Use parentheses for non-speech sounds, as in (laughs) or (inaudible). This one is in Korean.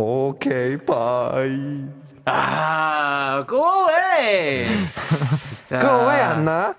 오케이, 바이. 아, go away. (laughs) 자, 그거 왜안 나?